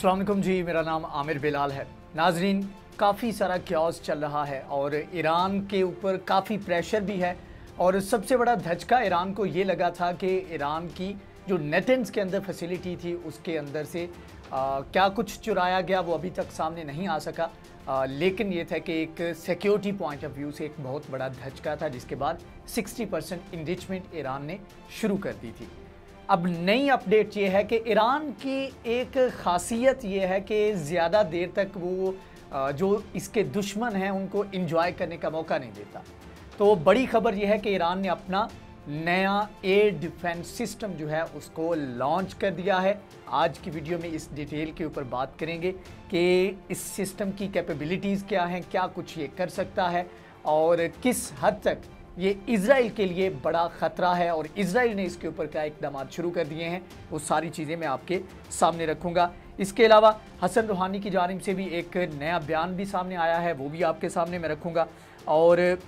असलम जी मेरा नाम आमिर बिलाल है। नाजरीन काफ़ी सारा क्यास चल रहा है और ईरान के ऊपर काफ़ी प्रेशर भी है। और सबसे बड़ा धचका ईरान को ये लगा था कि ईरान की जो नेटेंस के अंदर फैसिलिटी थी उसके अंदर से आ, क्या कुछ चुराया गया वो अभी तक सामने नहीं आ सका। आ, लेकिन ये था कि एक सिक्योरिटी पॉइंट ऑफ़ व्यू से एक बहुत बड़ा धचका था जिसके बाद 60 परसेंट इंडिचमेंट ईरान ने शुरू कर दी थी। अब नई अपडेट ये है कि ईरान की एक खासियत ये है कि ज़्यादा देर तक वो जो इसके दुश्मन हैं, उनको इंजॉय करने का मौका नहीं देता। तो बड़ी खबर यह है कि ईरान ने अपना नया एयर डिफेंस सिस्टम जो है, उसको लॉन्च कर दिया है। आज की वीडियो में इस डिटेल के ऊपर बात करेंगे कि इस सिस्टम की कैपेबिलिटीज़ क्या हैं, क्या कुछ ये कर सकता है और किस हद तक ये इसराइल के लिए बड़ा ख़तरा है और इसराइल ने इसके ऊपर क्या इकदाम शुरू कर दिए हैं, वो सारी चीज़ें मैं आपके सामने रखूँगा। इसके अलावा हसन रूहानी की जानब से भी एक नया बयान भी सामने आया है, वो भी आपके सामने मैं रखूँगा। और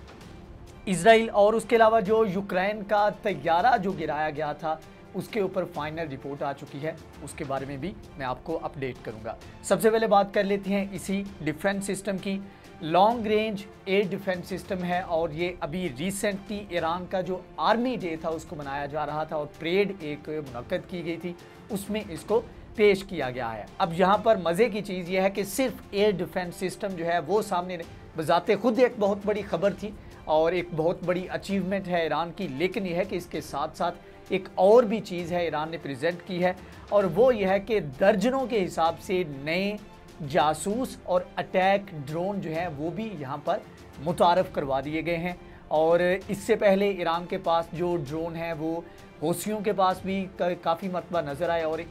इसराइल और उसके अलावा जो यूक्रेन का तैयारा जो गिराया गया था, उसके ऊपर फाइनल रिपोर्ट आ चुकी है, उसके बारे में भी मैं आपको अपडेट करूँगा। सबसे पहले बात कर लेते हैं इसी डिफेंस सिस्टम की। Long range air defence system है और ये अभी रिसेंटली ईरान का जो आर्मी डे था उसको मनाया जा रहा था और परेड एक मुनद की गई थी। उसमें इसको पेश किया गया है। अब यहाँ पर मज़े की चीज़ यह है कि सिर्फ़ एयर डिफेंस सिस्टम जो है वो सामने बजाते खुद एक बहुत बड़ी खबर थी और एक बहुत बड़ी अचीवमेंट है ईरान की। लेकिन यह है कि इसके साथ साथ एक और भी चीज़ है ईरान ने प्रेजेंट की है और वो यह है कि दर्जनों के हिसाब से नए जासूस और अटैक ड्रोन जो है, वो भी यहाँ पर मुतारफ़ करवा दिए गए हैं। और इससे पहले ईरान के पास जो ड्रोन है, वो होसियों के पास भी काफ़ी मरतबा नज़र आए और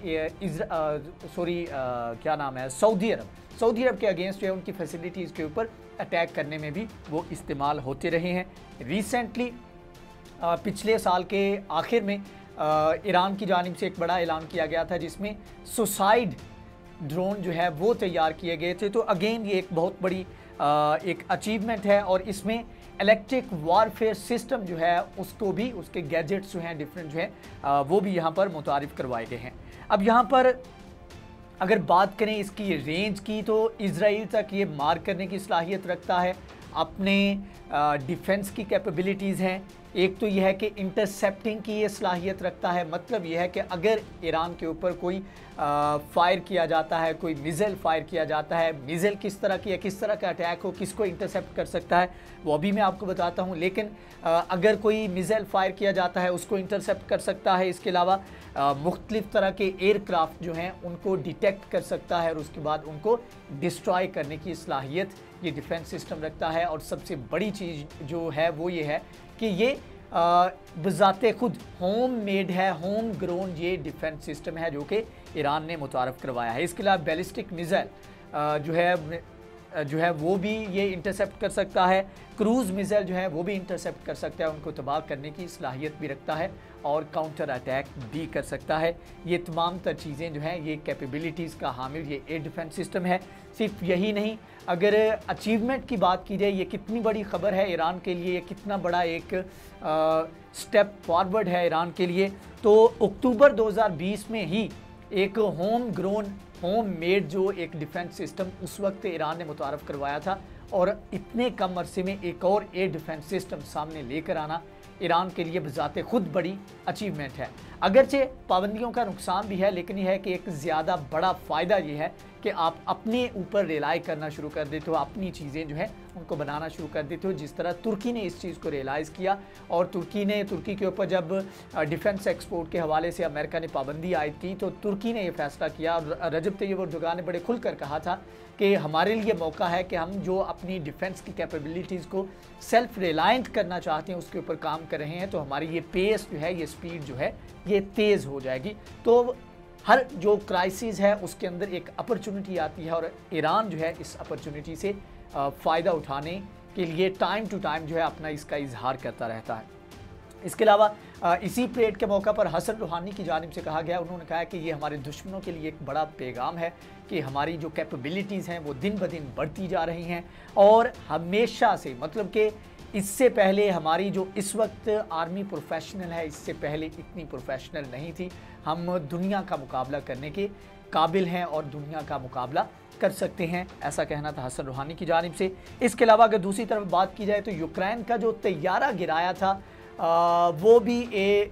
सॉरी क्या नाम है, सऊदी अरब। सऊदी अरब के अगेंस्ट जो है, उनकी फैसिलिटीज़ के ऊपर अटैक करने में भी वो इस्तेमाल होते रहे हैं। रिसेंटली पिछले साल के आखिर में ईरान की जानब से एक बड़ा ऐलान किया गया था, जिसमें सुसाइड ड्रोन जो है वो तैयार किए गए थे। तो अगेन ये एक बहुत बड़ी एक अचीवमेंट है और इसमें इलेक्ट्रिक वारफेयर सिस्टम जो है, उसको भी, उसके गैजेट्स जो हैं डिफरेंट जो है वो भी यहाँ पर मुतारफ़ करवाए गए हैं। अब यहाँ पर अगर बात करें इसकी रेंज की तो इसराइल तक ये मार करने की सलाहियत रखता है। अपने डिफेंस की कैपेबिलिटीज़ हैं। एक तो यह है कि इंटरसेप्टिंग की ये सलाहियत रखता है। मतलब यह है कि अगर ईरान के ऊपर कोई फायर किया जाता है कोई मिज़ल फायर किया जाता है मिज़ल किस तरह की है किस तरह का अटैक हो किसको इंटरसेप्ट कर सकता है वो अभी मैं आपको बताता हूँ। लेकिन आ, अगर कोई मिज़ल फायर किया जाता है उसको इंटरसेप्ट कर सकता है। इसके अलावा मुख्तलिफ़ तरह के एयरक्राफ्ट जो हैं उनको डिटेक्ट कर सकता है और उसके बाद उनको डिस्ट्रॉय करने की सलाहियत ये डिफेंस सिस्टम रखता है। और सबसे बड़ी चीज़ जो है वो ये है कि ये बजाते खुद होम मेड है होम ग्रोन ये डिफेंस सिस्टम है जो कि ईरान ने मुतारफ़ करवाया है। इसके अलावा बैलिस्टिक मिज़ाइल जो है जो है वो भी ये इंटरसेप्ट कर सकता है। क्रूज़ मिज़ाइल जो है वो भी इंटरसेप्ट कर सकता है। उनको तबाह करने की सलाहियत भी रखता है। और काउंटर अटैक भी कर सकता है। ये तमाम तर चीज़ें जो हैं, ये कैपेबिलिटीज़ का हामिल, ये एयर डिफेंस सिस्टम है। सिर्फ़ यही नहीं, अगर अचीवमेंट की बात की जाए, ये कितनी बड़ी खबर है ईरान के लिए, ये कितना बड़ा एक स्टेप फॉरवर्ड है ईरान के लिए। तो अक्टूबर 2020 में ही एक होम ग्रोन होम मेड जो एक डिफेंस सिस्टम उस वक्त ईरान ने मुतारफ़ करवाया था और इतने कम अरसे में एक और एयर डिफेंस सिस्टम सामने लेकर आना ईरान के लिए बजाते खुद बड़ी अचीवमेंट है। अगरचे पाबंदियों का नुकसान भी है, लेकिन यह है कि एक ज़्यादा बड़ा फ़ायदा ये है कि आप अपने ऊपर रिलाई करना शुरू कर देते हो, अपनी चीज़ें जो है उनको बनाना शुरू कर देते हो। जिस तरह तुर्की ने इस चीज़ को रियलाइज़ किया और तुर्की ने, तुर्की के ऊपर जब डिफेंस एक्सपोर्ट के हवाले से अमेरिका ने पाबंदी आयद की तो तुर्की ने यह फैसला किया और रजब तैयब और जुगा ने बड़े खुलकर कहा था कि हमारे लिए मौका है कि हम जो अपनी डिफेंस की कैपेबिलिटीज़ को सेल्फ रिलायंट करना चाहते हैं, उसके ऊपर काम कर रहे हैं तो हमारी ये पेस जो है, ये स्पीड जो है ये तेज़ हो जाएगी। तो हर जो क्राइसिस है, उसके अंदर एक अपॉर्चुनिटी आती है और ईरान जो है इस अपॉर्चुनिटी से फ़ायदा उठाने के लिए टाइम टू टाइम जो है अपना इसका इजहार करता रहता है। इसके अलावा इसी परेड के मौका पर हसन रूहानी की जानब से कहा गया। उन्होंने कहा कि ये हमारे दुश्मनों के लिए एक बड़ा पैगाम है कि हमारी जो कैपेबिलिटीज़ हैं, वो दिन ब दिन बढ़ती जा रही हैं और हमेशा से मतलब कि इससे पहले हमारी जो इस वक्त आर्मी प्रोफेशनल है इससे पहले इतनी प्रोफेशनल नहीं थी। हम दुनिया का मुकाबला करने के काबिल हैं और दुनिया का मुकाबला कर सकते हैं ऐसा कहना था हसन रूहानी की जानब से। इसके अलावा अगर दूसरी तरफ़ बात की जाए तो यूक्रेन का जो तैयारा गिराया था आ, वो भी ए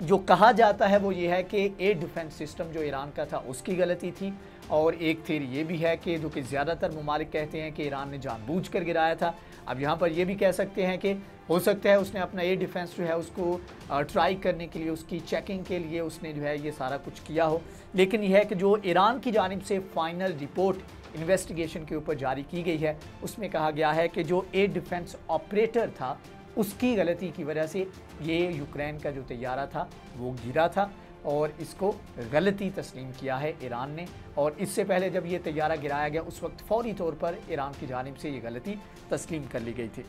जो कहा जाता है वो ये है कि एयर डिफेंस सिस्टम जो ईरान का था उसकी गलती थी। और एक थेरी ये भी है कि जो कि ज़्यादातर ममालिक कहते हैं कि ईरान ने जानबूझ कर गिराया था। अब यहाँ पर ये भी कह सकते हैं कि हो सकता है उसने अपना एयर डिफेंस जो है उसको ट्राई करने के लिए, उसकी चेकिंग के लिए उसने जो है ये सारा कुछ किया हो। लेकिन यह है कि जो ईरान की जानब से फाइनल रिपोर्ट इन्वेस्टिगेशन के ऊपर जारी की गई है, उसमें कहा गया है कि जो एयर डिफेंस ऑपरेटर था, उसकी गलती की वजह से ये यूक्रेन का जो तैयारा था, वो गिरा था। और इसको गलती तस्लीम किया है ईरान ने। और इससे पहले जब ये तैयारा गिराया गया, उस वक्त फौरी तौर पर ईरान की जानब से ये गलती तस्लीम कर ली गई थी।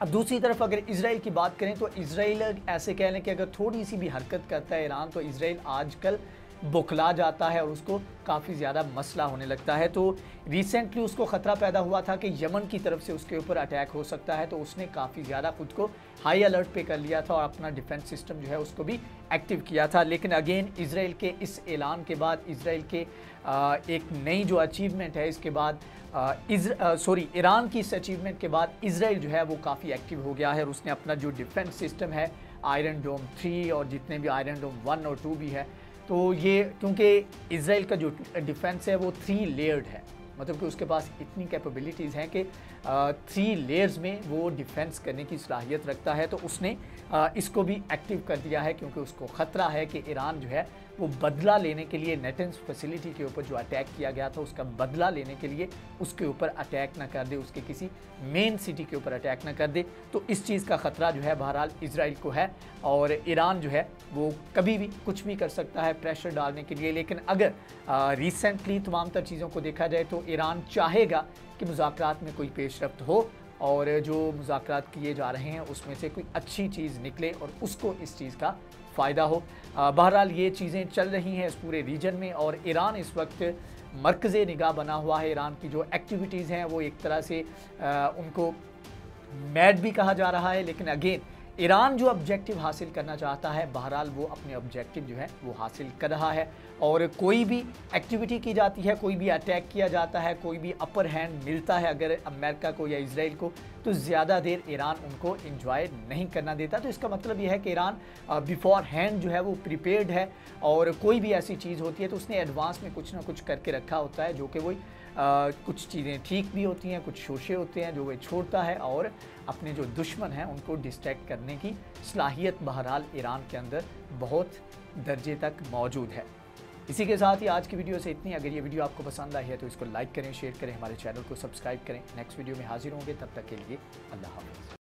अब दूसरी तरफ़ अगर इसराइल की बात करें तो इसराइल ऐसे कह लें कि अगर थोड़ी सी भी हरकत करता है ईरान तो इसराइल आजकल बुखला जाता है और उसको काफ़ी ज़्यादा मसला होने लगता है। तो रिसेंटली उसको ख़तरा पैदा हुआ था कि यमन की तरफ़ से उसके ऊपर अटैक हो सकता है तो उसने काफ़ी ज़्यादा खुद को हाई अलर्ट पे कर लिया था और अपना डिफेंस सिस्टम जो है उसको भी एक्टिव किया था। लेकिन अगेन इसराइल के इस ऐलान के बाद इसराइल के एक नई जो अचीवमेंट है, इसके बाद सॉरी ईरान की इस अचीवमेंट के बाद इसराइल जो है वो काफ़ी एक्टिव हो गया है और उसने अपना जो डिफेंस सिस्टम है आयरन डोम थ्री और जितने भी आयरन डोम वन और टू भी है तो ये क्योंकि इसराइल का जो डिफेंस है वो थ्री लेयर्ड है। मतलब कि उसके पास इतनी कैपेबिलिटीज़ हैं कि थ्री लेयर्स में वो डिफेंस करने की सलाहियत रखता है। तो उसने आ, इसको भी एक्टिव कर दिया है क्योंकि उसको ख़तरा है कि ईरान जो है वो बदला लेने के लिए नेटेंस फैसिलिटी के ऊपर जो अटैक किया गया था, उसका बदला लेने के लिए उसके ऊपर अटैक ना कर दे, उसके किसी मेन सिटी के ऊपर अटैक ना कर दे। तो इस चीज़ का ख़तरा जो है बहरहाल इसराइल को है और ईरान जो है वो कभी भी कुछ भी कर सकता है प्रेशर डालने के लिए। लेकिन अगर रिसेंटली तमाम तर चीज़ों को देखा जाए तो ईरान चाहेगा कि मुजाकर में कोई पेशरफ हो और जो मुजाकर किए जा रहे हैं, उसमें से कोई अच्छी चीज़ निकले और उसको इस चीज़ का फ़ायदा हो। बहरहाल ये चीज़ें चल रही हैं इस पूरे रीजन में और ईरान इस वक्त मरकज़ निगाह बना हुआ है। ईरान की जो एक्टिविटीज़ हैं वो एक तरह से आ, उनको मैड भी कहा जा रहा है लेकिन अगेन ईरान जो ऑब्जेक्टिव हासिल करना चाहता है, बहरहाल वो अपने ऑब्जेक्टिव जो है, वो हासिल कर रहा है। और कोई भी एक्टिविटी की जाती है, कोई भी अटैक किया जाता है, कोई भी अपर हैंड मिलता है अगर अमेरिका को या इसराइल को तो ज़्यादा देर ईरान उनको इंजॉय नहीं करना देता। तो इसका मतलब यह है कि ईरान बिफोर हैंड जो है वो प्रिपेयर्ड है। और कोई भी ऐसी चीज़ होती है तो उसने एडवांस में कुछ ना कुछ करके रखा होता है, जो कि वही कुछ चीज़ें ठीक भी होती हैं, कुछ शोशे होते हैं जो वह छोड़ता है और अपने जो दुश्मन हैं उनको डिस्ट्रैक्ट करने की सलाहियत बहरहाल ईरान के अंदर बहुत दर्जे तक मौजूद है। इसी के साथ ही आज की वीडियो से इतनी। अगर ये वीडियो आपको पसंद आई है तो इसको लाइक करें शेयर करें, हमारे चैनल को सब्सक्राइब करें। नेक्स्ट वीडियो में हाजिर होंगे, तब तक के लिए अल्लाह हाफ़